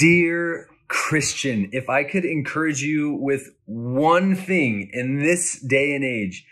Dear Christian, if I could encourage you with one thing in this day and age,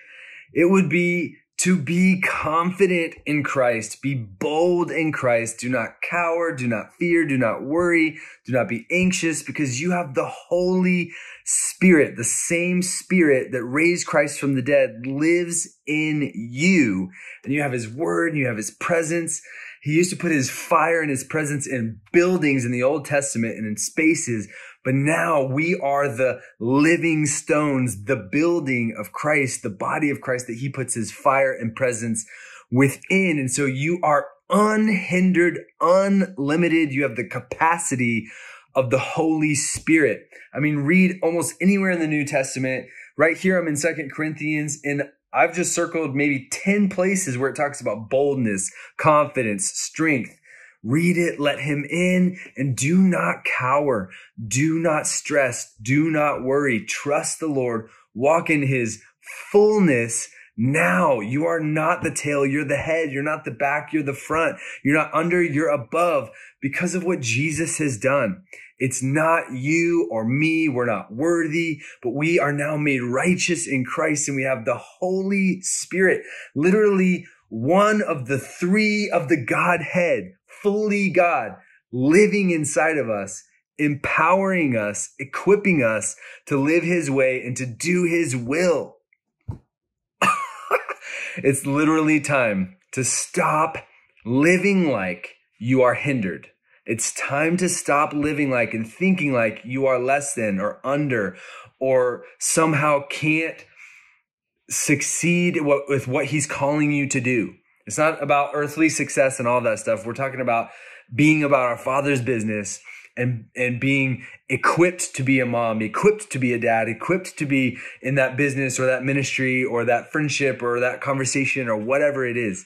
it would be to be confident in Christ, be bold in Christ. Do not cower, do not fear, do not worry, do not be anxious because you have the Holy Spirit, the same Spirit that raised Christ from the dead lives in you. And you have His Word, and you have His presence. He used to put His fire and His presence in buildings in the Old Testament and in spaces but now we are the living stones, the building of Christ, the body of Christ that he puts his fire and presence within. And so you are unhindered, unlimited. You have the capacity of the Holy Spirit. I mean, read almost anywhere in the New Testament. Right here, I'm in Second Corinthians, and I've just circled maybe 10 places where it talks about boldness, confidence, strength. Read it, let him in, and do not cower. Do not stress. Do not worry. Trust the Lord. Walk in his fullness now. You are not the tail. You're the head. You're not the back. You're the front. You're not under. You're above because of what Jesus has done. It's not you or me. We're not worthy, but we are now made righteous in Christ and we have the Holy Spirit, literally one of the three of the Godhead fully God living inside of us, empowering us, equipping us to live his way and to do his will. It's literally time to stop living like you are hindered. It's time to stop living like and thinking like you are less than or under or somehow can't succeed with what he's calling you to do. It's not about earthly success and all that stuff. We're talking about being about our father's business and and being equipped to be a mom, equipped to be a dad, equipped to be in that business or that ministry or that friendship or that conversation or whatever it is.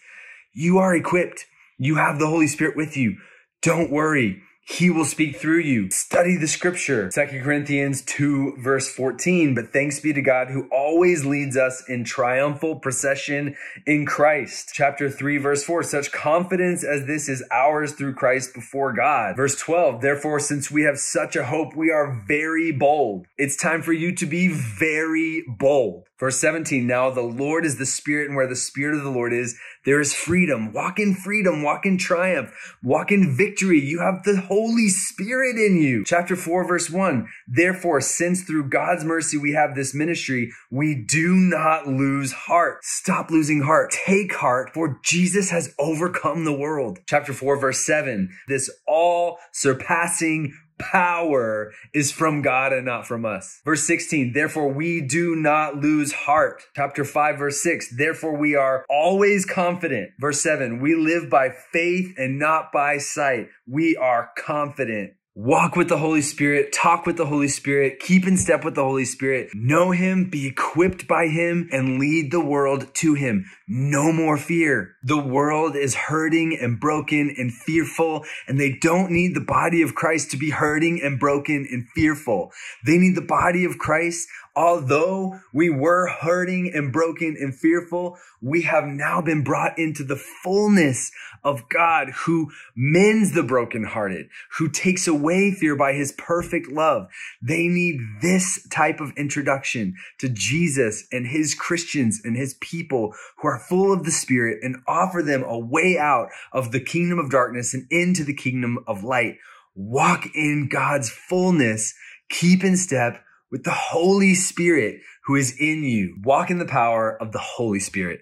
You are equipped. You have the Holy Spirit with you. Don't worry. He will speak through you. Study the scripture. Second Corinthians 2 verse 14. But thanks be to God who always leads us in triumphal procession in Christ. Chapter 3 verse 4. Such confidence as this is ours through Christ before God. Verse 12. Therefore, since we have such a hope, we are very bold. It's time for you to be very bold. Verse 17. Now the Lord is the Spirit and where the Spirit of the Lord is, there is freedom. Walk in freedom. Walk in triumph. Walk in victory. You have the Holy Spirit in you. Chapter 4, verse 1. Therefore, since through God's mercy we have this ministry, we do not lose heart. Stop losing heart. Take heart, for Jesus has overcome the world. Chapter 4, verse 7. This all surpassing power is from God and not from us. Verse 16, therefore we do not lose heart. Chapter 5, verse 6, therefore we are always confident. Verse 7, we live by faith and not by sight. We are confident Walk with the Holy Spirit, talk with the Holy Spirit, keep in step with the Holy Spirit, know Him, be equipped by Him, and lead the world to Him. No more fear. The world is hurting and broken and fearful, and they don't need the body of Christ to be hurting and broken and fearful. They need the body of Christ although we were hurting and broken and fearful, we have now been brought into the fullness of God who mends the brokenhearted, who takes away fear by his perfect love. They need this type of introduction to Jesus and his Christians and his people who are full of the Spirit and offer them a way out of the kingdom of darkness and into the kingdom of light. Walk in God's fullness, keep in step with the Holy Spirit who is in you. Walk in the power of the Holy Spirit.